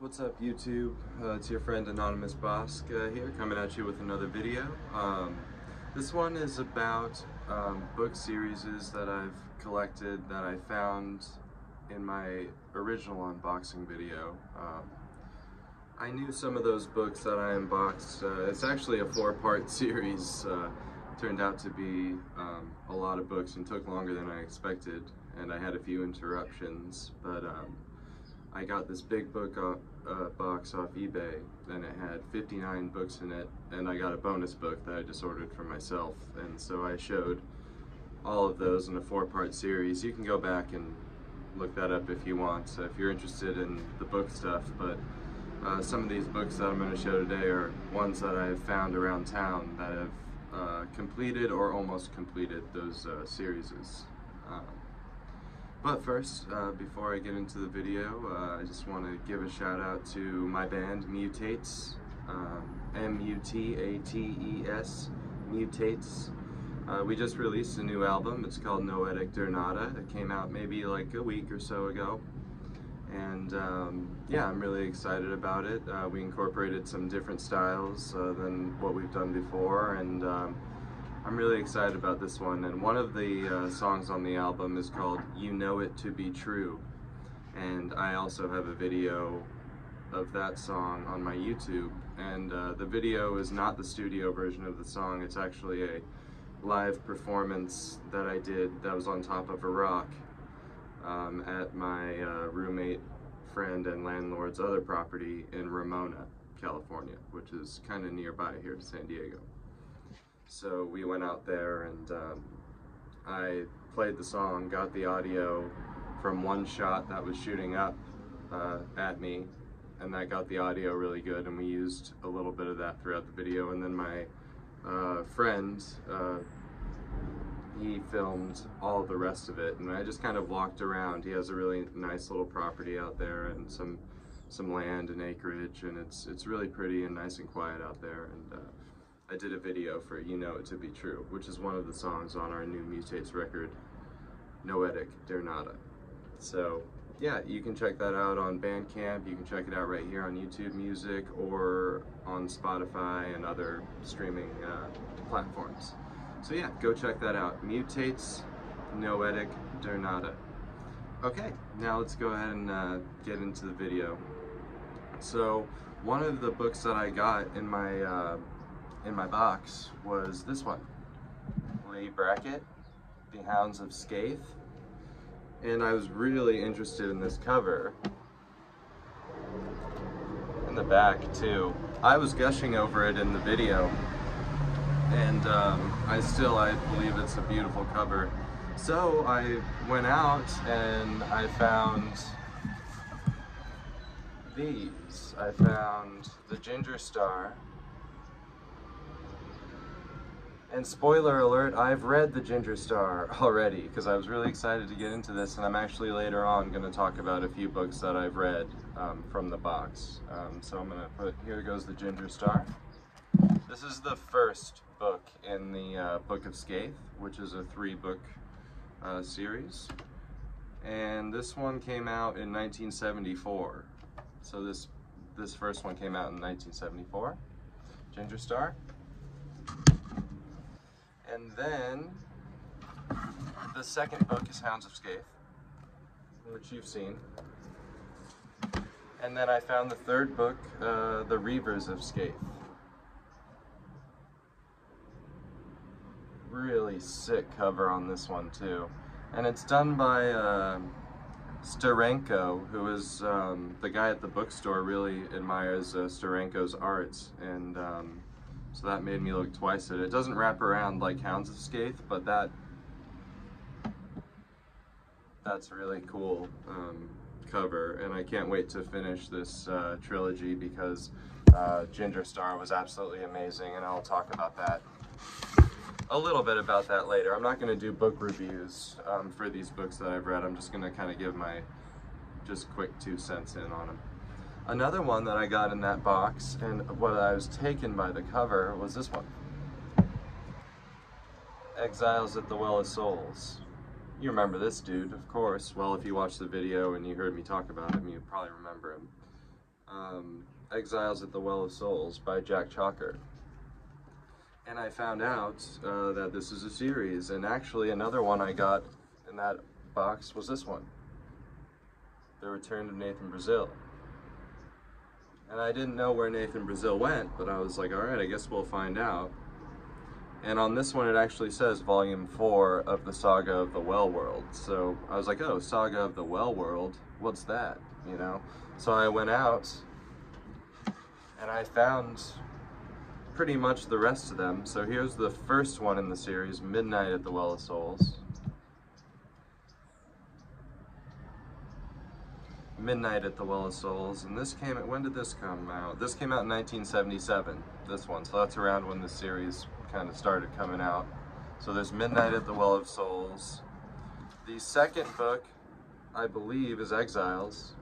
What's up YouTube? Uh, it's your friend Anonymous Bosque uh, here coming at you with another video. Um, this one is about um, book series that I've collected that I found in my original unboxing video. Um, I knew some of those books that I unboxed. Uh, it's actually a four-part series. Uh, turned out to be um, a lot of books and took longer than I expected and I had a few interruptions but um, I got this big book off, uh, box off eBay and it had 59 books in it and I got a bonus book that I just ordered for myself and so I showed all of those in a four-part series. You can go back and look that up if you want so if you're interested in the book stuff but uh, some of these books that I'm going to show today are ones that I've found around town that have uh, completed or almost completed those uh, series. Um, but first, uh, before I get into the video, uh, I just want to give a shout out to my band Mutates, um, M-U-T-A-T-E-S, Mutates. Uh, we just released a new album, it's called Noetic Dernada. It came out maybe like a week or so ago and um, yeah, I'm really excited about it. Uh, we incorporated some different styles uh, than what we've done before, and um, I'm really excited about this one. And one of the uh, songs on the album is called You Know It To Be True, and I also have a video of that song on my YouTube, and uh, the video is not the studio version of the song, it's actually a live performance that I did that was on top of a rock um, at my uh, roommate, friend, and landlord's other property in Ramona, California, which is kind of nearby here to San Diego. So we went out there and um, I played the song, got the audio from one shot that was shooting up uh, at me, and that got the audio really good, and we used a little bit of that throughout the video. And then my uh, friend, uh, he filmed all the rest of it and I just kind of walked around. He has a really nice little property out there and some some land and acreage and it's it's really pretty and nice and quiet out there and uh, I did a video for You Know It To Be True which is one of the songs on our new Mutates record Noetic Der Nada. So yeah, you can check that out on Bandcamp. You can check it out right here on YouTube Music or on Spotify and other streaming uh, platforms. So yeah, go check that out. Mutates Noetic Der Nada. Okay, now let's go ahead and uh, get into the video. So one of the books that I got in my uh, in my box was this one, Leigh Brackett, The Hounds of Skaith. And I was really interested in this cover. In the back too. I was gushing over it in the video and um, I still I believe it's a beautiful cover. So I went out and I found these. I found the Ginger Star. And spoiler alert, I've read the Ginger Star already because I was really excited to get into this and I'm actually later on going to talk about a few books that I've read um, from the box. Um, so I'm going to put, here goes the Ginger Star. This is the first book in the uh, Book of Skaith, which is a three book uh, series. And this one came out in 1974. So this, this first one came out in 1974, Ginger Star. And then the second book is Hounds of Skaith, which you've seen. And then I found the third book, uh, The Reavers of Skaith. really sick cover on this one too. And it's done by uh, Steranko, who is um, the guy at the bookstore really admires uh, Steranko's arts. And um, so that made me look twice at it. It doesn't wrap around like Hounds of Skaith, but that that's a really cool um, cover. And I can't wait to finish this uh, trilogy because uh, Ginger Star was absolutely amazing and I'll talk about that a little bit about that later. I'm not going to do book reviews um, for these books that I've read. I'm just going to kind of give my just quick two cents in on them. Another one that I got in that box and what I was taken by the cover was this one. Exiles at the Well of Souls. You remember this dude, of course. Well, if you watched the video and you heard me talk about him, you probably remember him. um, Exiles at the Well of Souls by Jack Chalker. And I found out uh, that this is a series, and actually another one I got in that box was this one, The Return of Nathan Brazil. And I didn't know where Nathan Brazil went, but I was like, all right, I guess we'll find out. And on this one, it actually says Volume 4 of the Saga of the Well World. So I was like, oh, Saga of the Well World, what's that? You know? So I went out and I found pretty much the rest of them. So here's the first one in the series, Midnight at the Well of Souls. Midnight at the Well of Souls, and this came, when did this come out? This came out in 1977, this one, so that's around when the series kind of started coming out. So there's Midnight at the Well of Souls. The second book, I believe, is Exiles.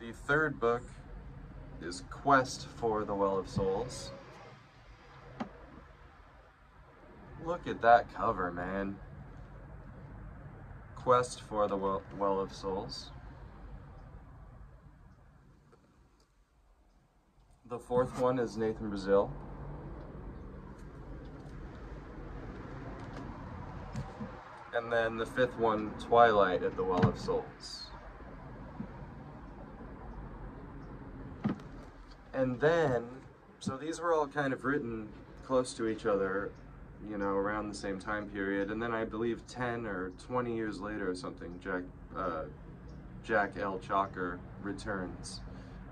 The third book is Quest for the Well of Souls. Look at that cover, man. Quest for the Well, of Souls. The fourth one is Nathan Brazil. And then the fifth one, Twilight at the Well of Souls. And then, so these were all kind of written close to each other, you know, around the same time period. And then I believe 10 or 20 years later or something, Jack, uh, Jack L. Chalker returns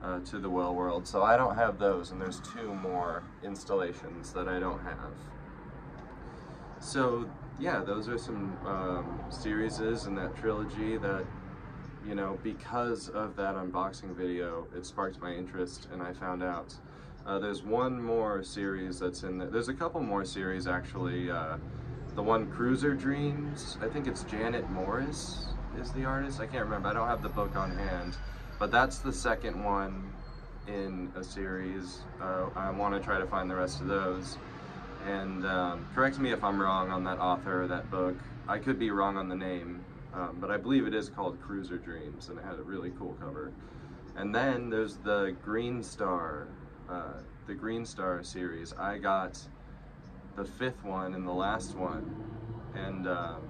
uh, to the Well World. So I don't have those, and there's two more installations that I don't have. So yeah, those are some um, series in that trilogy that, you know, because of that unboxing video, it sparked my interest and I found out. Uh, there's one more series that's in there. There's a couple more series actually. Uh, the one Cruiser Dreams, I think it's Janet Morris is the artist. I can't remember. I don't have the book on hand. But that's the second one in a series. Uh, I want to try to find the rest of those. And um, correct me if I'm wrong on that author, or that book. I could be wrong on the name, um, but I believe it is called Cruiser Dreams, and it had a really cool cover. And then there's the Green Star, uh, the Green Star series. I got the fifth one and the last one, and um,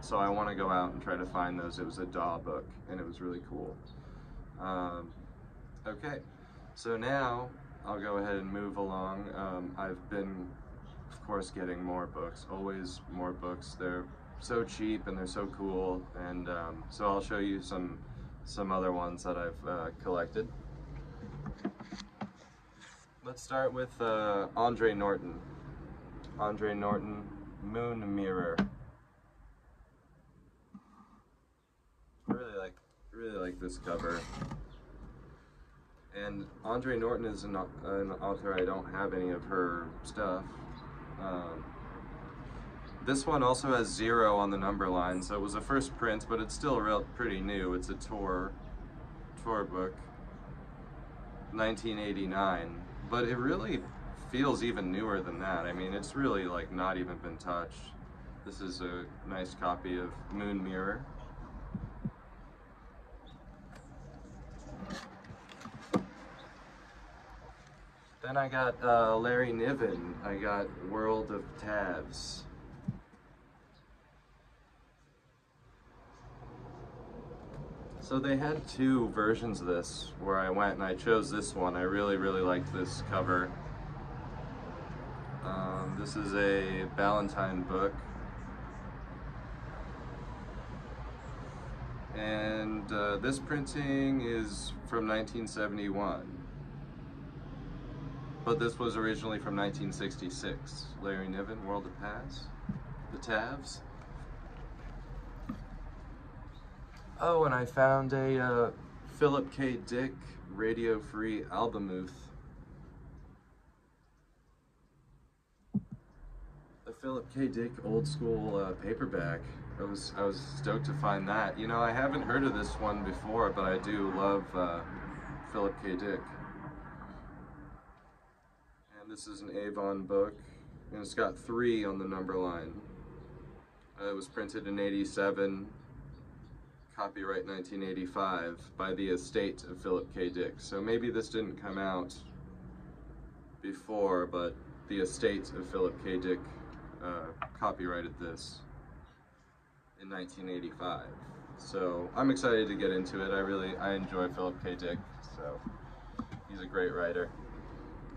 so I want to go out and try to find those. It was a DAW book, and it was really cool. Um, okay, so now I'll go ahead and move along. Um, I've been, of course, getting more books, always more books. They're so cheap and they're so cool, and um, so I'll show you some some other ones that I've uh, collected. Let's start with uh, Andre Norton. Andre Norton, Moon Mirror. I really like really like this cover. And Andre Norton is an, an author I don't have any of her stuff. Um, this one also has zero on the number line, so it was a first print, but it's still real pretty new. It's a Tor, Tor book, 1989. But it really feels even newer than that. I mean, it's really like not even been touched. This is a nice copy of Moon Mirror. Then I got uh, Larry Niven. I got World of Ptavvs. So they had two versions of this where I went and I chose this one. I really, really liked this cover. Um, this is a Ballantine book. And uh, this printing is from 1971 but this was originally from 1966. Larry Niven, World of Pass, the Ptavvs. Oh, and I found a uh, Philip K. Dick Radio Free Albemuth. A Philip K. Dick old school uh, paperback. I was I was stoked to find that. You know, I haven't heard of this one before, but I do love uh, Philip K. Dick. And this is an Avon book, and it's got three on the number line. Uh, it was printed in 87, copyright 1985, by the estate of Philip K. Dick. So maybe this didn't come out before, but the estate of Philip K. Dick uh, copyrighted this in 1985. So I'm excited to get into it. I really I enjoy Philip K. Dick, so he's a great writer.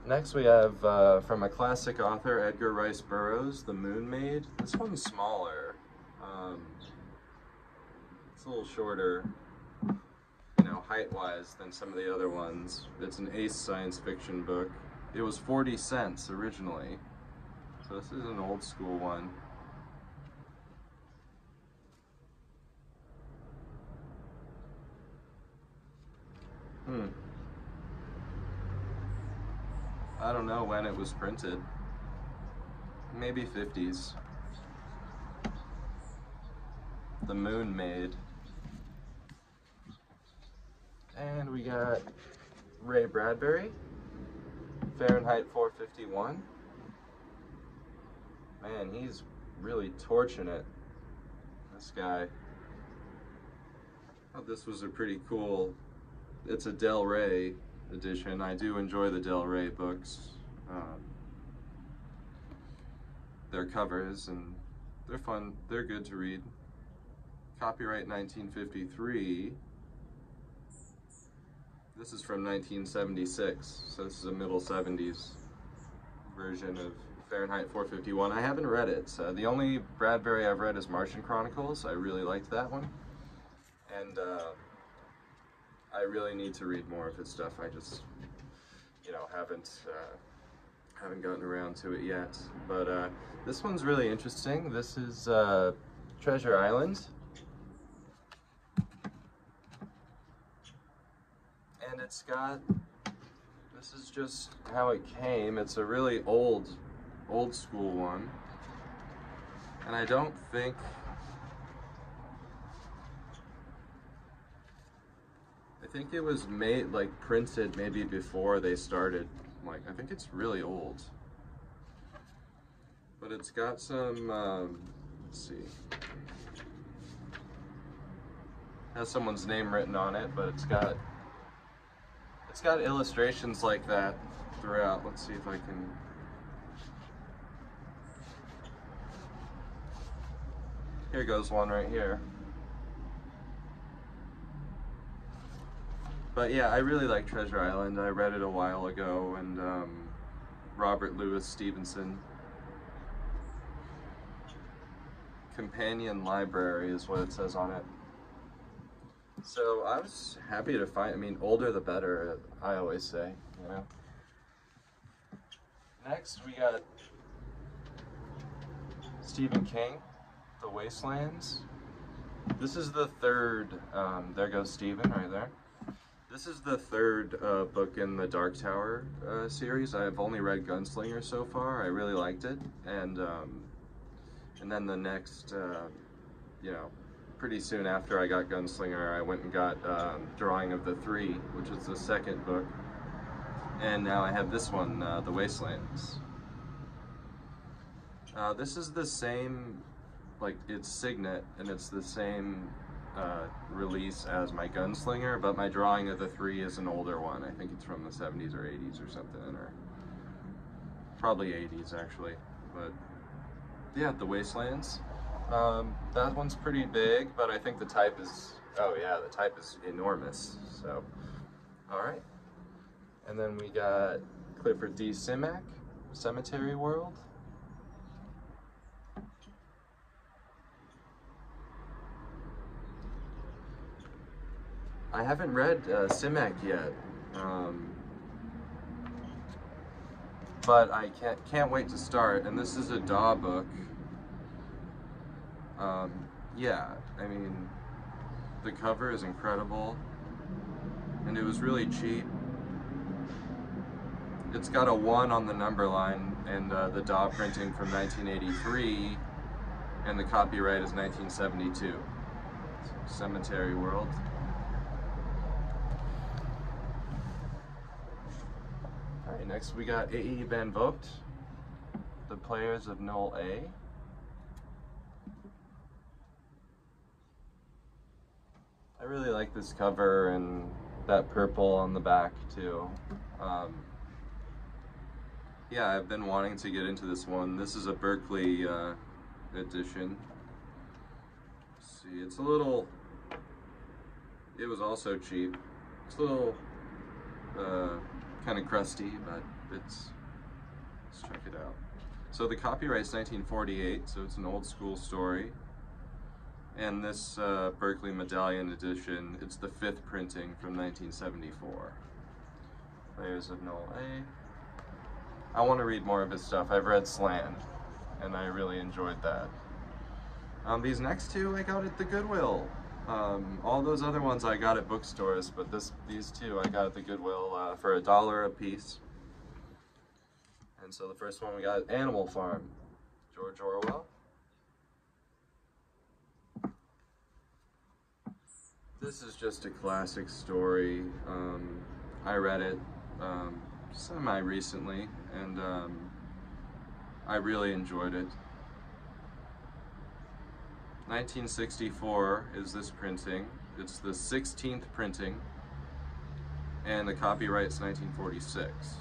Next we have uh, from a classic author, Edgar Rice Burroughs, The Moon Maid. This one's smaller. It's a little shorter, you know, height-wise than some of the other ones. It's an ace science fiction book. It was 40 cents originally, so this is an old school one. Hmm. I don't know when it was printed. Maybe 50s. The Moon Maid. And we got Ray Bradbury, Fahrenheit 451. Man, he's really torching it. This guy. Oh, this was a pretty cool, it's a Del Rey edition. I do enjoy the Del Rey books. Um, their covers and they're fun, they're good to read. Copyright 1953. This is from 1976, so this is a middle 70s version of Fahrenheit 451. I haven't read it. Uh, the only Bradbury I've read is Martian Chronicles. I really liked that one. And uh, I really need to read more of his stuff. I just, you know, haven't uh, haven't gotten around to it yet. But uh, this one's really interesting. This is uh, Treasure Island. Got, this is just how it came. It's a really old, old school one. And I don't think I think it was made, like printed maybe before they started. Like, I think it's really old. But it's got some, um, let's see. Has someone's name written on it, but it's got, it's got illustrations like that throughout. Let's see if I can Here goes one right here. But yeah, I really like Treasure Island. I read it a while ago, and um, Robert Louis Stevenson. Companion Library is what it says on it. So I was happy to find, I mean, older the better, I always say, you know. Next, we got Stephen King, The Wastelands. This is the third, um, there goes Stephen right there. This is the third uh, book in the Dark Tower uh, series. I've only read Gunslinger so far. I really liked it, and um, and then the next, uh, you know, pretty soon after I got Gunslinger, I went and got um, Drawing of the Three, which is the second book, and now I have this one, uh, The Wastelands. Uh, this is the same, like it's Signet, and it's the same uh, release as my Gunslinger, but my drawing of the three is an older one. I think it's from the 70s or 80s or something, or probably 80s actually. But yeah, the Wastelands. Um, that one's pretty big, but I think the type is, oh yeah, the type is enormous. So, all right. And then we got Clifford D. Simak, Cemetery World. I haven't read uh, Simak yet, um, but I can't can't wait to start. And this is a DAW book. Um, yeah, I mean, the cover is incredible, and it was really cheap. It's got a one on the number line, and uh, the DAW printing from 1983, and the copyright is 1972. Cemetery World. Alright, next we got A.E. Van Vogt, the players of Null A. really like this cover and that purple on the back too. Um, yeah, I've been wanting to get into this one. This is a Berkley uh, edition. Let's see, it's a little. It was also cheap. It's a little uh, kind of crusty, but it's. Let's check it out. So the copyright's 1948, so it's an old school story. And this uh, Berkley Medallion edition, it's the fifth printing from 1974. Players of Null A. I want to read more of his stuff. I've read Slan, and I really enjoyed that. Um, these next two I got at the Goodwill. Um, all those other ones I got at bookstores, but this these two I got at the Goodwill uh, for a dollar a piece. And so the first one we got Animal Farm, George Orwell. This is just a classic story. Um, I read it um, semi recently, and um, I really enjoyed it. 1964 is this printing. It's the 16th printing, and the copyright's 1946.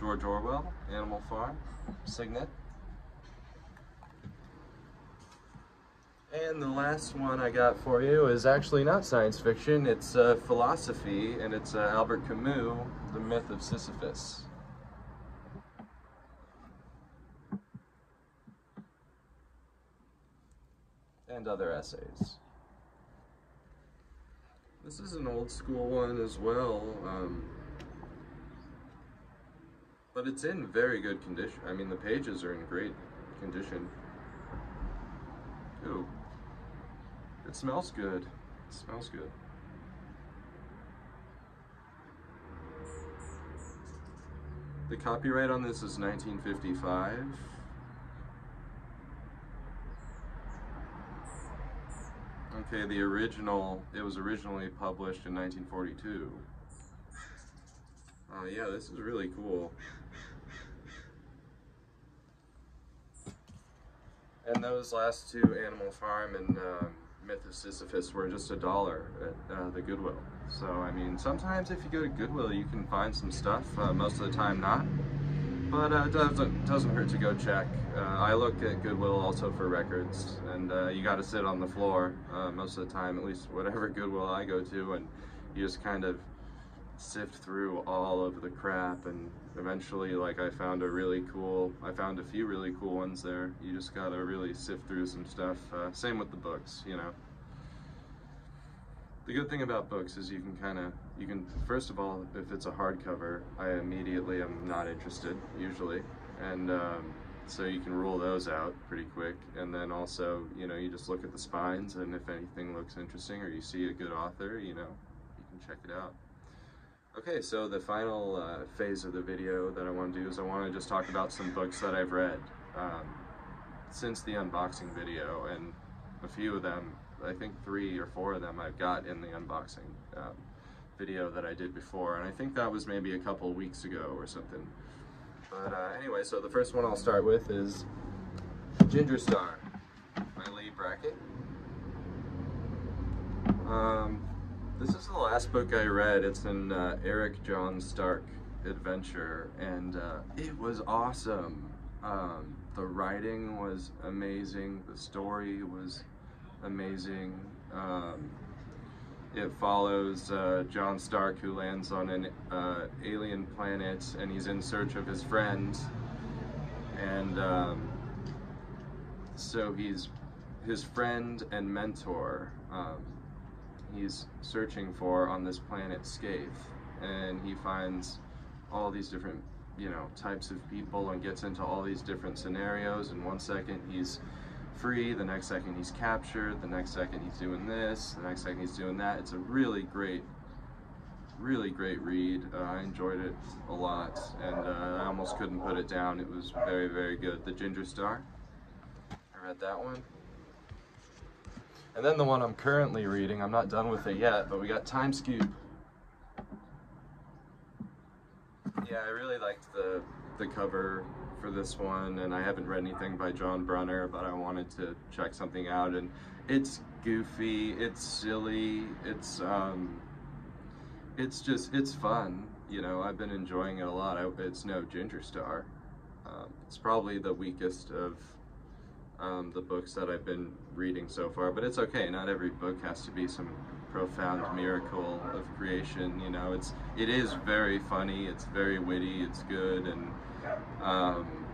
George Orwell, Animal Farm, Signet. And the last one I got for you is actually not science fiction, it's uh, philosophy, and it's uh, Albert Camus, The Myth of Sisyphus. And other essays. This is an old school one as well, um, but it's in very good condition. I mean, the pages are in great condition. Ooh. It smells good. It smells good. The copyright on this is 1955. Okay, the original, it was originally published in 1942. Oh yeah, this is really cool. And those last two, Animal Farm and um, Myth of Sisyphus, were just a dollar at uh, the Goodwill. So, I mean, sometimes if you go to Goodwill, you can find some stuff. Uh, most of the time, not. But uh, it doesn't, doesn't hurt to go check. Uh, I look at Goodwill also for records, and uh, you got to sit on the floor uh, most of the time, at least whatever Goodwill I go to, and you just kind of sift through all of the crap and eventually like I found a really cool I found a few really cool ones there. You just gotta really sift through some stuff uh, same with the books you know. The good thing about books is you can kind of you can first of all if it's a hardcover I immediately am not interested usually. And um, so you can rule those out pretty quick. And then also you know you just look at the spines and if anything looks interesting or you see a good author you know you can check it out Okay, so the final uh, phase of the video that I want to do is I want to just talk about some books that I've read um, since the unboxing video, and a few of them, I think three or four of them I've got in the unboxing um, video that I did before, and I think that was maybe a couple weeks ago or something. But uh, anyway, so the first one I'll start with is Ginger Star by Leigh Brackett. Um, this is the last book I read. It's an uh, Eric John Stark adventure, and uh, it was awesome. Um, the writing was amazing. The story was amazing. Um, it follows uh, John Stark, who lands on an uh, alien planet, and he's in search of his friend. And um, so he's his friend and mentor. He's searching for on this planet Skaith. And he finds all these different, you know, types of people and gets into all these different scenarios. And one second he's free, the next second he's captured, the next second he's doing this, the next second he's doing that. It's a really great, really great read. Uh, I enjoyed it a lot, and uh, I almost couldn't put it down. It was very, very good. The Ginger Star. I read that one. And then the one I'm currently reading, I'm not done with it yet, but we got Time Scoop. Yeah, I really liked the the cover for this one, and I haven't read anything by John Brunner, but I wanted to check something out, and it's goofy, it's silly, it's um, it's just it's fun. You know, I've been enjoying it a lot. I, it's no Ginger Star. Um, it's probably the weakest of um, the books that I've been reading so far, but it's okay. Not every book has to be some profound miracle of creation. You know, it's it is very funny. It's very witty. It's good, and um,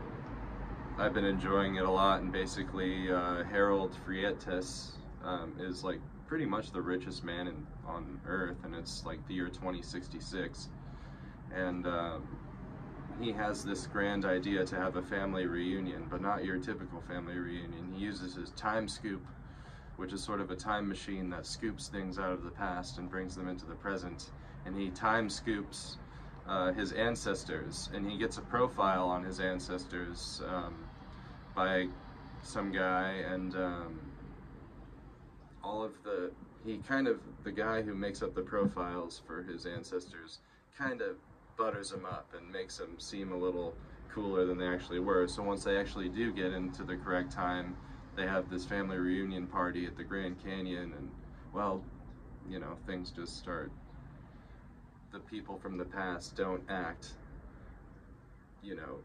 I've been enjoying it a lot. And basically, uh, Harold Frietes um, is like pretty much the richest man in, on Earth, and it's like the year 2066, and um, he has this grand idea to have a family reunion, but not your typical family reunion. He uses his time scoop, which is sort of a time machine that scoops things out of the past and brings them into the present. And he time scoops uh, his ancestors, and he gets a profile on his ancestors um, by some guy, and um, all of the he kind of the guy who makes up the profiles for his ancestors kind of butters them up and makes them seem a little cooler than they actually were. So once they actually do get into the correct time, they have this family reunion party at the Grand Canyon, and well, you know, things just start. The people from the past don't act, you know,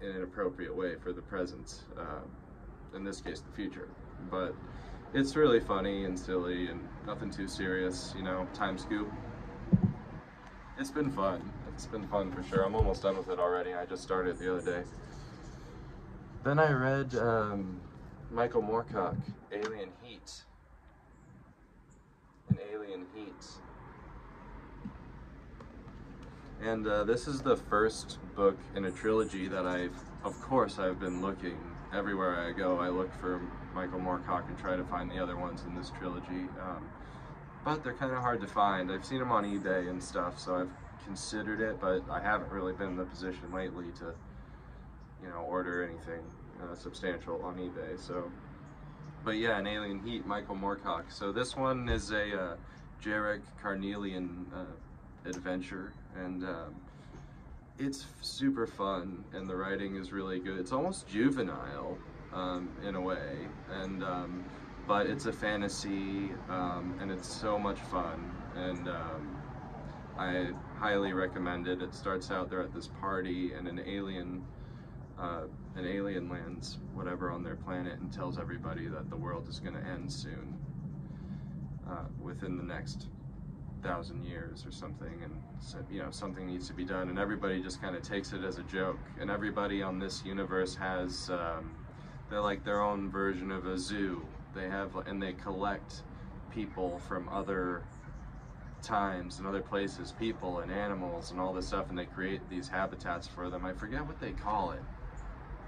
in an appropriate way for the present. Uh, in this case, the future. But it's really funny and silly and nothing too serious, you know. Time scoop. It's been fun it's been fun for sure. I'm almost done with it already. I just started the other day. Then I read um, Michael Moorcock, Alien Heat. An Alien Heat. And uh, this is the first book in a trilogy that I've, of course, I've been looking everywhere I go. I look for Michael Moorcock and try to find the other ones in this trilogy. Um, but they're kind of hard to find. I've seen them on eBay and stuff, so I've considered it, but I haven't really been in the position lately to, you know, order anything uh, substantial on eBay. So, but yeah, an Alien Heat, Michael Moorcock. So this one is a uh, Jherek Carnelian uh, adventure, and um, it's super fun, and the writing is really good. It's almost juvenile um, in a way, and um, but it's a fantasy, um, and it's so much fun, and um, I highly recommend it. Starts out there at this party and an alien, uh, an alien lands whatever on their planet and tells everybody that the world is going to end soon, uh, within the next thousand years or something, and so, you know something needs to be done, and everybody just kind of takes it as a joke, and everybody on this universe has um, they're like their own version of a zoo. They have and they collect people from other times and other places, people and animals and all this stuff, and they create these habitats for them. I forget what they call it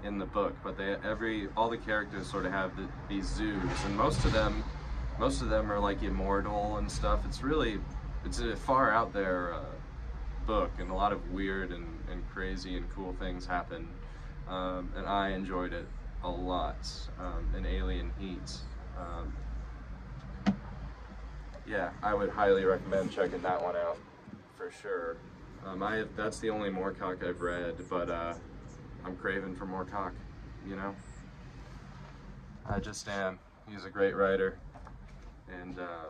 in the book, but they every all the characters sort of have the, these zoos, and most of them, most of them are like immortal and stuff. It's really, it's a far out there uh, book, and a lot of weird and, and crazy and cool things happen, um, and I enjoyed it a lot. Um, in Alien Heat. Um, yeah, I would highly recommend checking that one out for sure. Um, I have, that's the only Moorcock I've read, but uh, I'm craving for more Moorcock, you know? I just am. He's a great writer, and uh,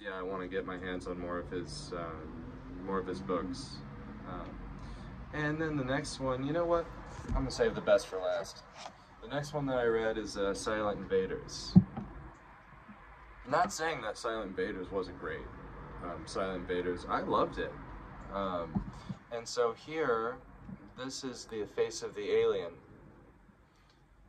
yeah, I want to get my hands on more of his uh, more of his books. Um, and then the next one, you know what? I'm gonna save the best for last. The next one that I read is uh, Silent Invaders not saying that Silent Invaders wasn't great. Um, Silent Invaders, I loved it. Um, and so here, this is the face of the alien.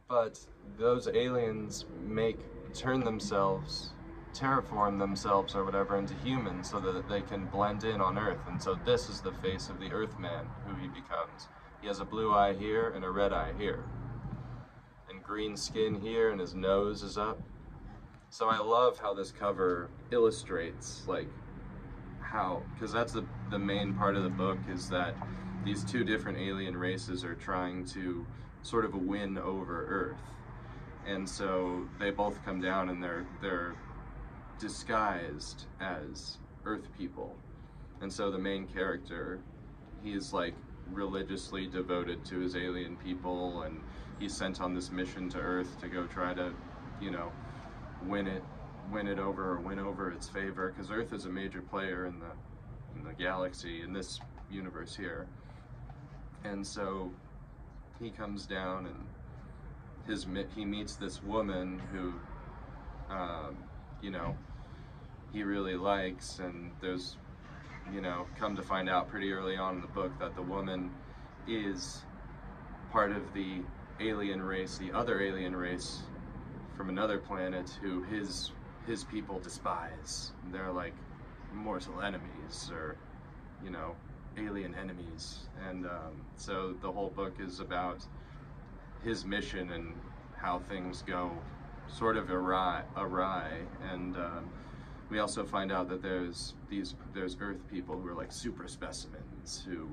But those aliens make, turn themselves, terraform themselves or whatever into humans so that they can blend in on Earth. And so this is the face of the Earthman, who he becomes. He has a blue eye here and a red eye here. And green skin here, and his nose is up so I love how this cover illustrates like how, because that's the, the main part of the book is that these two different alien races are trying to sort of win over Earth. And so they both come down and they're, they're disguised as Earth people. And so the main character, he's like religiously devoted to his alien people and he's sent on this mission to Earth to go try to, you know, win it, win it over or win over its favor, because Earth is a major player in the in the galaxy in this universe here, and so he comes down and his he meets this woman who, um, you know, he really likes, and there's, you know, come to find out pretty early on in the book that the woman is part of the alien race, the other alien race from another planet who his his people despise. They're like mortal enemies or, you know, alien enemies. And um, so the whole book is about his mission and how things go sort of awry. awry. And um, we also find out that there's these there's Earth people who are like super specimens who,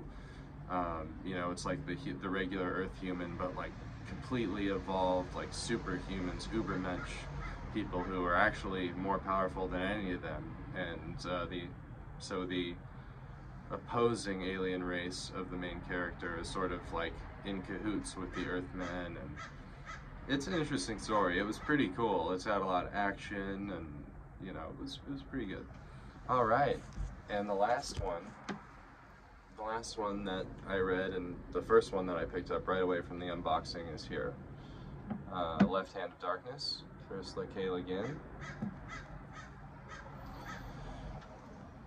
um, you know, it's like the the regular Earth human, but like completely evolved, like superhumans, ubermensch people who are actually more powerful than any of them. And uh, the so the opposing alien race of the main character is sort of like in cahoots with the Earthmen and it's an interesting story. It was pretty cool. It's had a lot of action and you know, it was it was pretty good. All right. And the last one the last one that I read and the first one that I picked up right away from the unboxing is here. Uh, Left Hand of Darkness, Ursula K. Le Guin.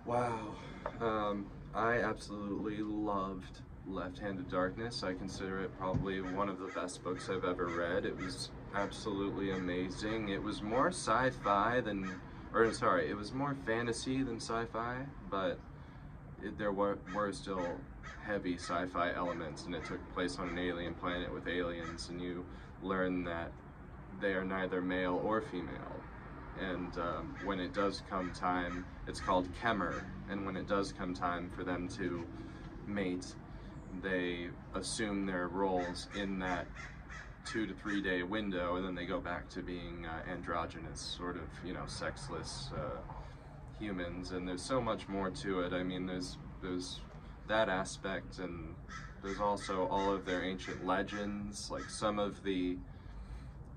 Wow. Um, I absolutely loved Left Hand of Darkness. I consider it probably one of the best books I've ever read. It was absolutely amazing. It was more sci-fi than, or sorry, it was more fantasy than sci-fi, but there were, were still heavy sci-fi elements and it took place on an alien planet with aliens and you learn that they are neither male or female. And um, when it does come time, it's called Kemmer, and when it does come time for them to mate, they assume their roles in that two to three day window, and then they go back to being uh, androgynous, sort of, you know, sexless uh, humans, and there's so much more to it. I mean, there's, there's that aspect, and there's also all of their ancient legends, like some of the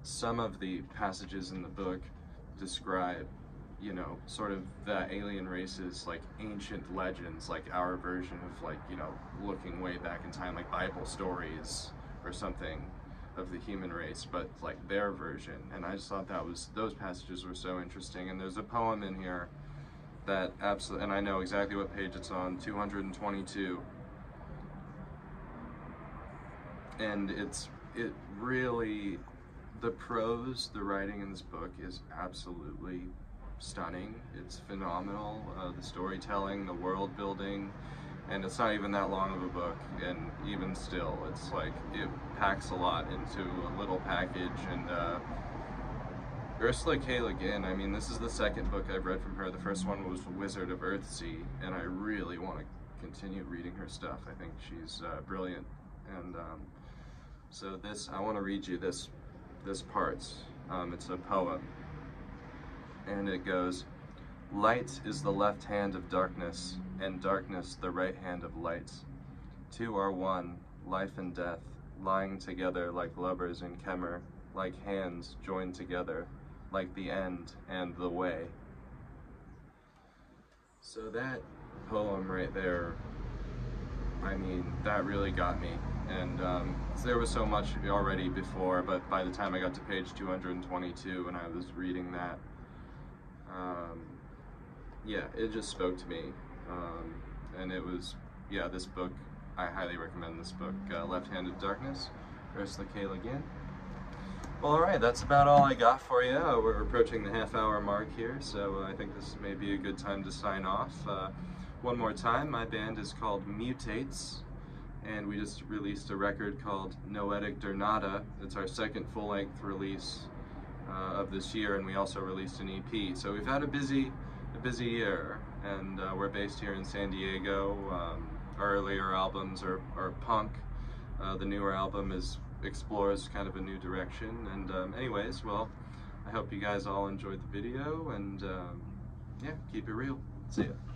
some of the passages in the book describe you know, sort of the alien races like ancient legends, like our version of like, you know, looking way back in time, like Bible stories or something of the human race, but like their version. And I just thought that was, those passages were so interesting. And there's a poem in here that absolutely, and I know exactly what page it's on, 222. And it's, it really the prose, the writing in this book is absolutely stunning. It's phenomenal. Uh, the storytelling, the world building, and it's not even that long of a book. And even still, it's like it packs a lot into a little package. And uh, Ursula K. Le Guin, I mean, this is the second book I've read from her. The first one was Wizard of Earthsea, and I really want to continue reading her stuff. I think she's uh, brilliant. And um, so this, I want to read you this this part. Um, it's a poem. And it goes, Light is the left hand of darkness, and darkness the right hand of light. Two are one, life and death, lying together like lovers in Kemmer, like hands joined together, like the end and the way. So that poem right there, I mean, that really got me and um, there was so much already before, but by the time I got to page 222 and I was reading that, um, yeah, it just spoke to me, um, and it was, yeah, this book, I highly recommend this book, uh, Left-Handed Darkness, Ursula K. Le Guin. Well, alright, that's about all I got for you. Uh, we're approaching the half hour mark here, so uh, I think this may be a good time to sign off. Uh, one more time, my band is called Mutates, and we just released a record called Noetic Nada. It's our second full-length release uh, of this year, and we also released an EP. So we've had a busy, a busy year, and uh, we're based here in San Diego. Um, our earlier albums are, are punk. The newer album is explores kind of a new direction. And um, anyways, well, I hope you guys all enjoyed the video, and um, yeah, keep it real. See ya.